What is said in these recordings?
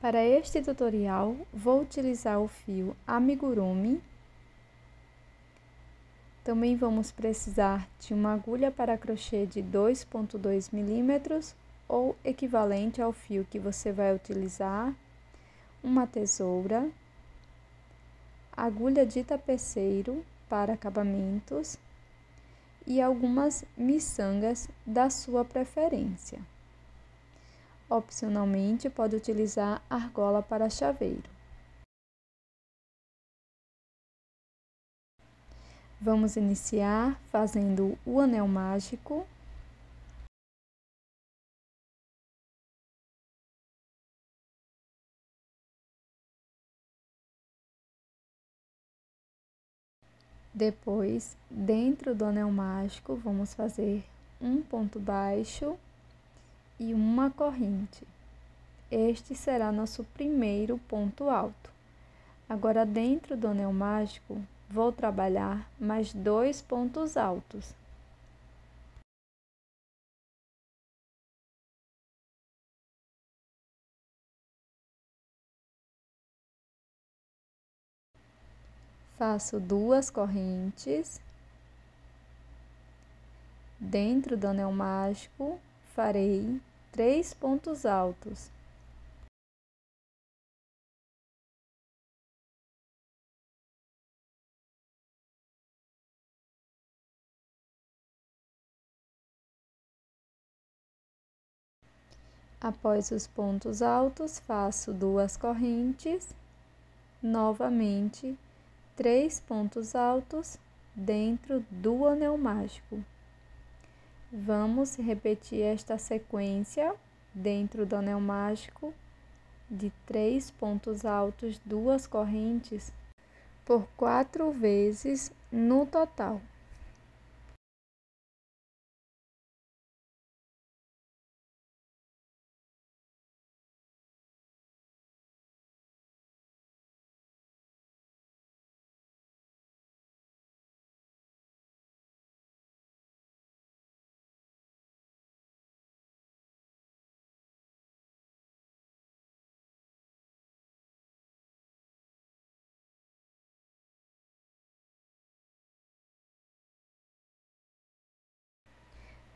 Para este tutorial, vou utilizar o fio amigurumi. Também vamos precisar de uma agulha para crochê de 2.2 milímetros ou equivalente ao fio que você vai utilizar, uma tesoura, agulha de tapeceiro para acabamentos e algumas miçangas da sua preferência. Opcionalmente, pode utilizar argola para chaveiro. Vamos iniciar fazendo o anel mágico. Depois, dentro do anel mágico, vamos fazer um ponto baixo e uma corrente. Este será nosso primeiro ponto alto. Agora, dentro do anel mágico, vou trabalhar mais dois pontos altos. Faço duas correntes. Dentro do anel mágico, farei três pontos altos. Após os pontos altos, faço duas correntes, novamente três pontos altos dentro do anel mágico. Vamos repetir esta sequência dentro do anel mágico de três pontos altos, duas correntes, por quatro vezes no total.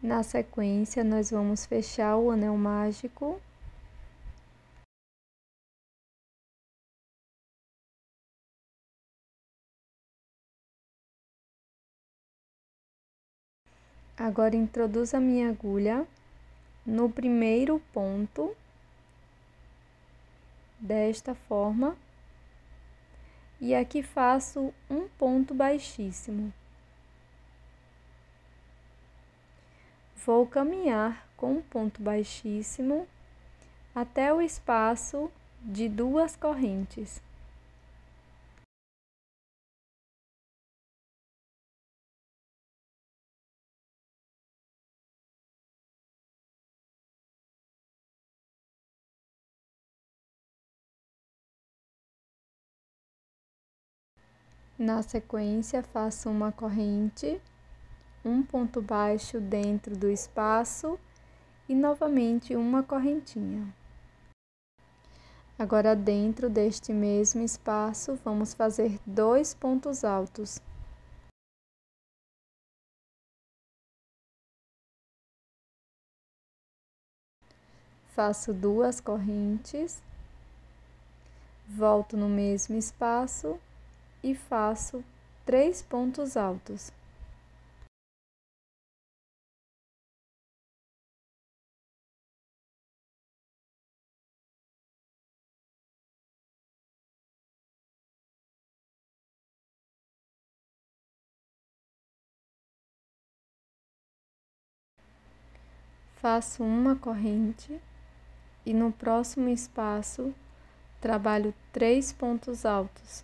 Na sequência, nós vamos fechar o anel mágico. Agora, introduzo a minha agulha no primeiro ponto, desta forma, e aqui faço um ponto baixíssimo. Vou caminhar com um ponto baixíssimo até o espaço de duas correntes. Na sequência, faço uma corrente um ponto baixo dentro do espaço e novamente uma correntinha. Agora, dentro deste mesmo espaço, vamos fazer dois pontos altos. Faço duas correntes, volto no mesmo espaço e faço três pontos altos. Faço uma corrente e no próximo espaço trabalho três pontos altos.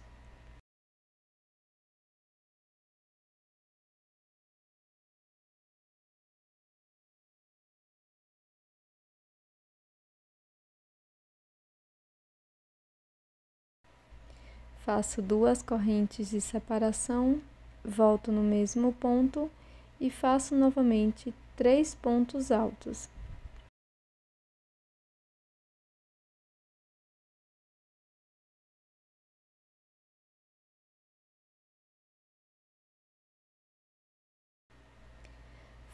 Faço duas correntes de separação, volto no mesmo ponto e faço novamente três pontos altos.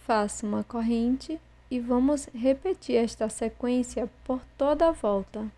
Faça uma corrente e vamos repetir esta sequência por toda a volta.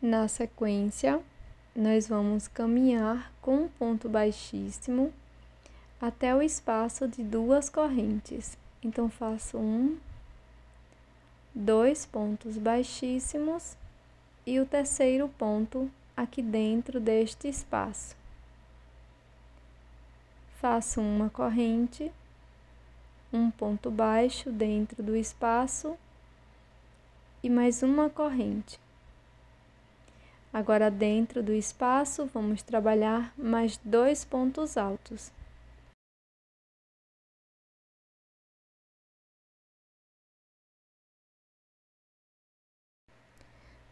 Na sequência, nós vamos caminhar com um ponto baixíssimo até o espaço de duas correntes. Então, faço um, dois pontos baixíssimos e o terceiro ponto aqui dentro deste espaço. Faço uma corrente, um ponto baixo dentro do espaço e mais uma corrente. Agora, dentro do espaço, vamos trabalhar mais dois pontos altos.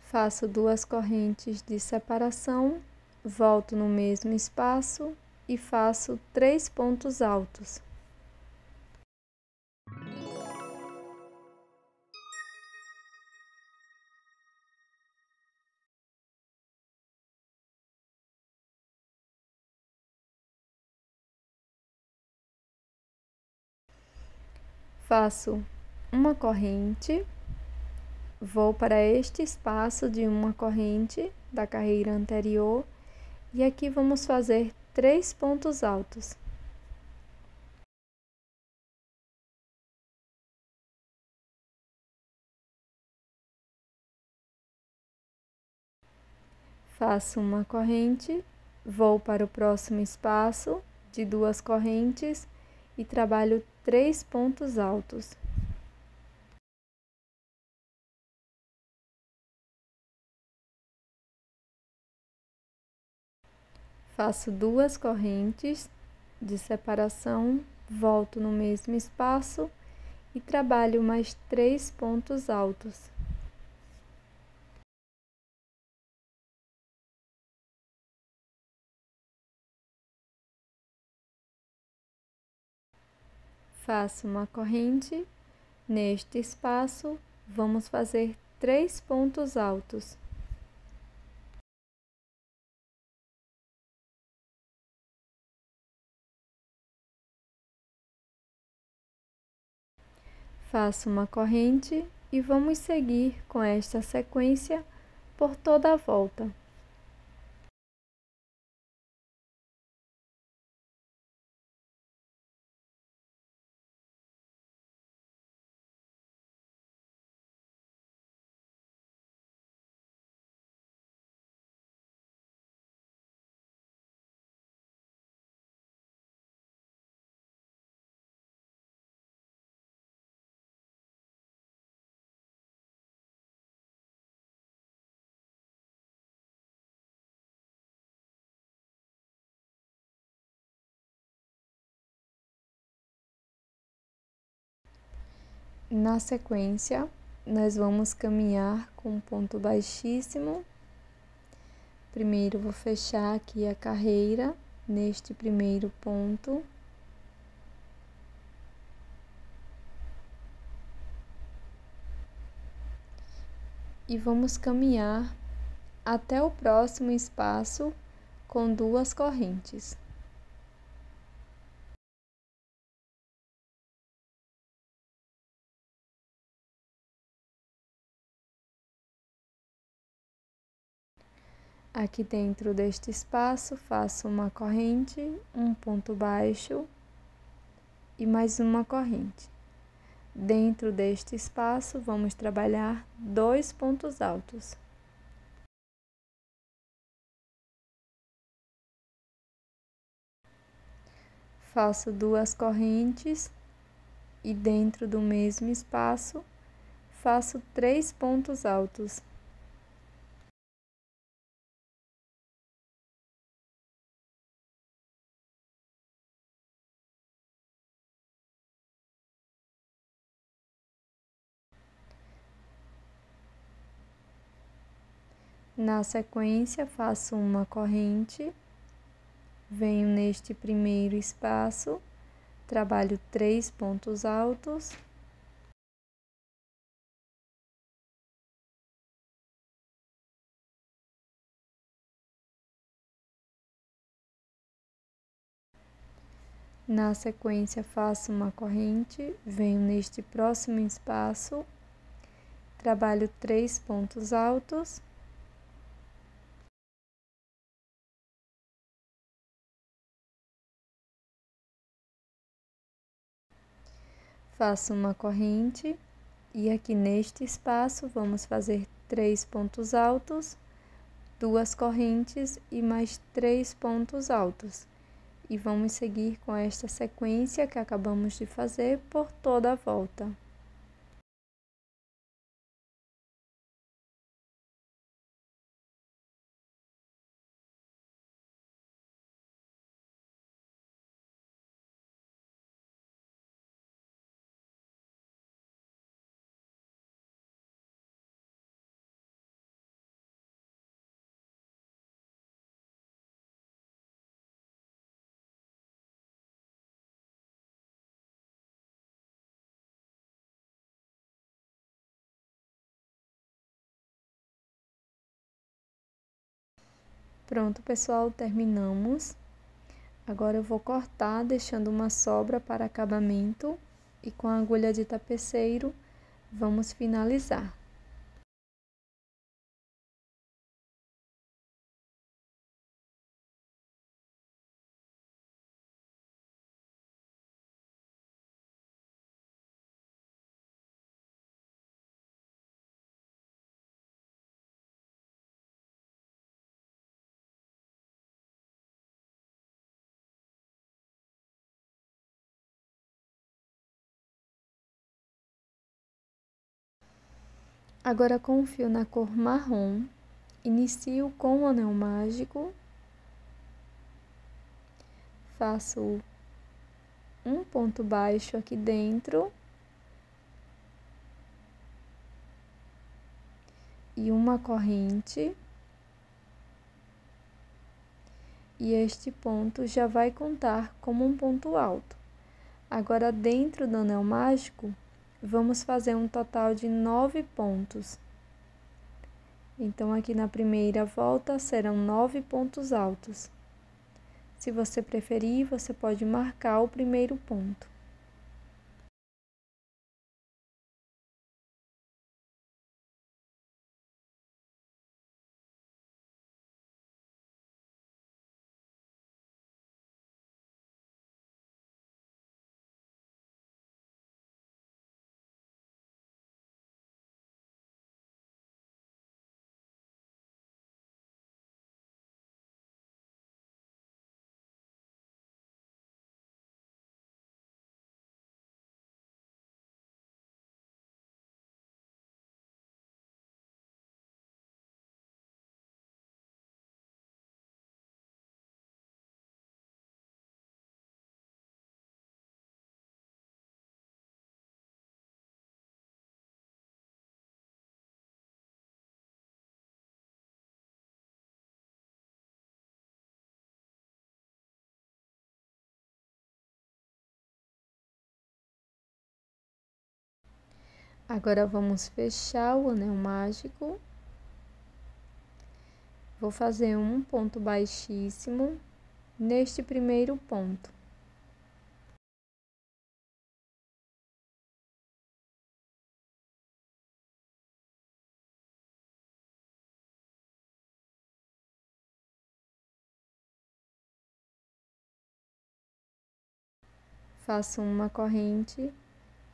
Faço duas correntes de separação, volto no mesmo espaço e faço três pontos altos. Faço uma corrente, vou para este espaço de uma corrente da carreira anterior e aqui vamos fazer três pontos altos. Faço uma corrente, vou para o próximo espaço de duas correntes e trabalho três pontos altos. Faço duas correntes de separação, volto no mesmo espaço e trabalho mais três pontos altos. Faço uma corrente, neste espaço vamos fazer três pontos altos. Faço uma corrente e vamos seguir com esta sequência por toda a volta. Na sequência, nós vamos caminhar com um ponto baixíssimo. Primeiro, vou fechar aqui a carreira neste primeiro ponto. E vamos caminhar até o próximo espaço com duas correntes. Aqui dentro deste espaço, faço uma corrente, um ponto baixo e mais uma corrente. Dentro deste espaço, vamos trabalhar dois pontos altos. Faço duas correntes e dentro do mesmo espaço, faço três pontos altos. Na sequência, faço uma corrente, venho neste primeiro espaço, trabalho três pontos altos. Na sequência, faço uma corrente, venho neste próximo espaço, trabalho três pontos altos. Faço uma corrente e aqui neste espaço vamos fazer três pontos altos, duas correntes e mais três pontos altos. E vamos seguir com esta sequência que acabamos de fazer por toda a volta. Pronto, pessoal, terminamos. Agora eu vou cortar, deixando uma sobra para acabamento e com a agulha de tapeceiro vamos finalizar. Agora com o fio na cor marrom, inicio com o anel mágico, faço um ponto baixo aqui dentro e uma corrente. E este ponto já vai contar como um ponto alto. Agora, dentro do anel mágico, vamos fazer um total de nove pontos. Então, aqui na primeira volta serão nove pontos altos. Se você preferir, você pode marcar o primeiro ponto. Agora vamos fechar o anel mágico. Vou fazer um ponto baixíssimo neste primeiro ponto. Faço uma corrente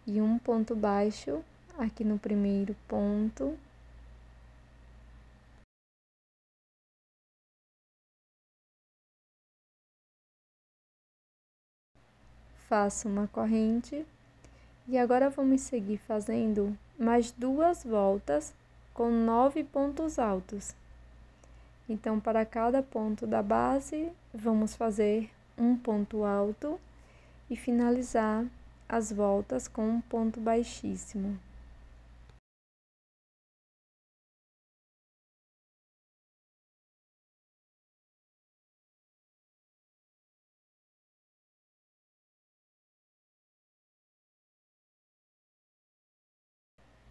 e um ponto baixo aqui no primeiro ponto. Faço uma corrente e agora vamos seguir fazendo mais duas voltas com nove pontos altos. Então, para cada ponto da base, vamos fazer um ponto alto e finalizar as voltas com um ponto baixíssimo.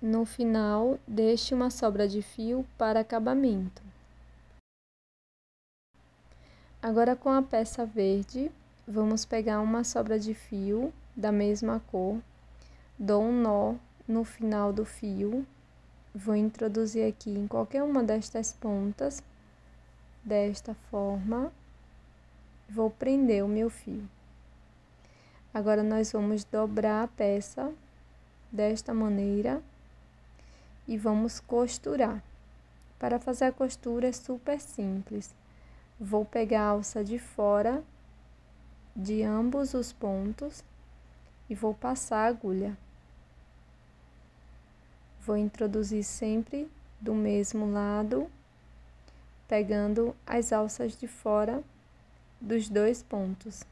No final, deixe uma sobra de fio para acabamento. Agora com a peça verde, vamos pegar uma sobra de fio da mesma cor, dou um nó no final do fio, vou introduzir aqui em qualquer uma destas pontas, desta forma, vou prender o meu fio. Agora nós vamos dobrar a peça desta maneira e vamos costurar. Para fazer a costura é super simples. Vou pegar a alça de fora de ambos os pontos e vou passar a agulha. Vou introduzir sempre do mesmo lado, pegando as alças de fora dos dois pontos.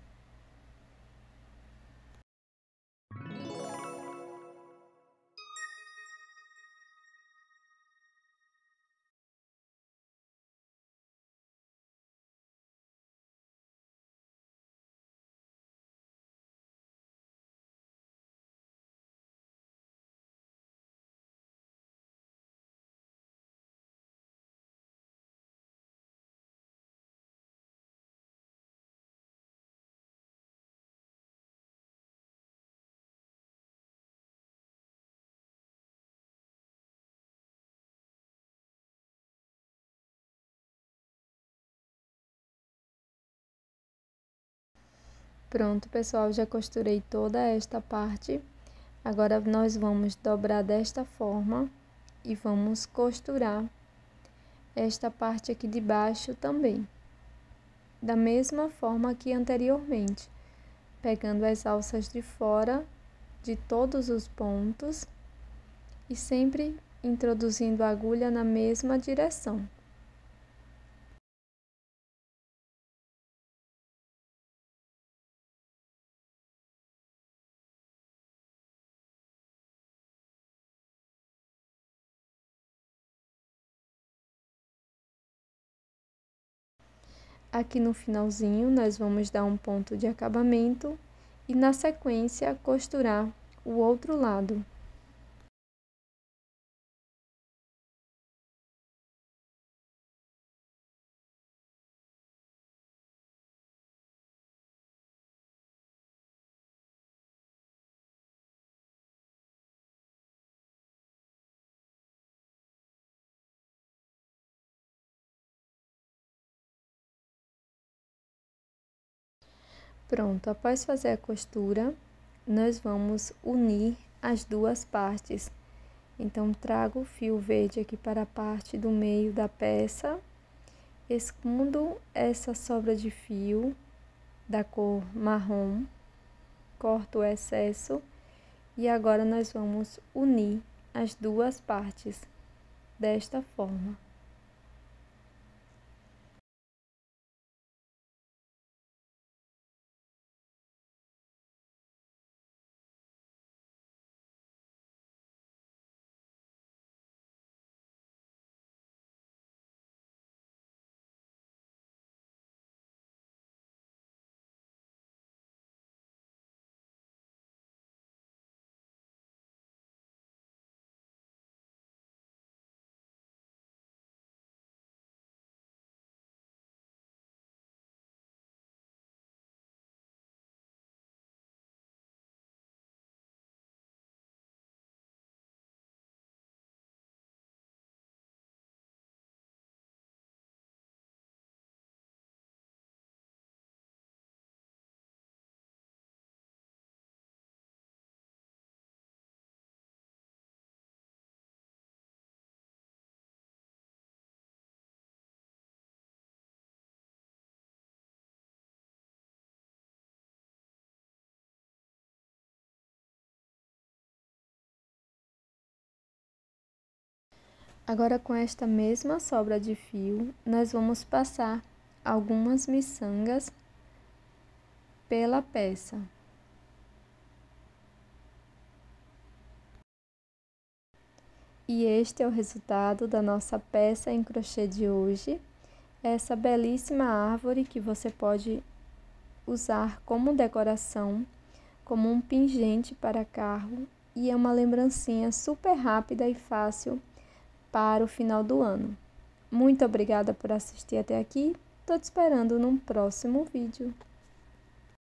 Pronto, pessoal, já costurei toda esta parte. Agora, nós vamos dobrar desta forma e vamos costurar esta parte aqui de baixo também. Da mesma forma que anteriormente, pegando as alças de fora de todos os pontos e sempre introduzindo a agulha na mesma direção. Aqui no finalzinho, nós vamos dar um ponto de acabamento e na sequência costurar o outro lado. Pronto, após fazer a costura, nós vamos unir as duas partes. Então, trago o fio verde aqui para a parte do meio da peça, escondo essa sobra de fio da cor marrom, corto o excesso e agora nós vamos unir as duas partes desta forma. Agora com esta mesma sobra de fio, nós vamos passar algumas miçangas pela peça. E este é o resultado da nossa peça em crochê de hoje. Essa belíssima árvore que você pode usar como decoração, como um pingente para carro e é uma lembrancinha super rápida e fácil para o final do ano. Muito obrigada por assistir até aqui. Tô te esperando num próximo vídeo.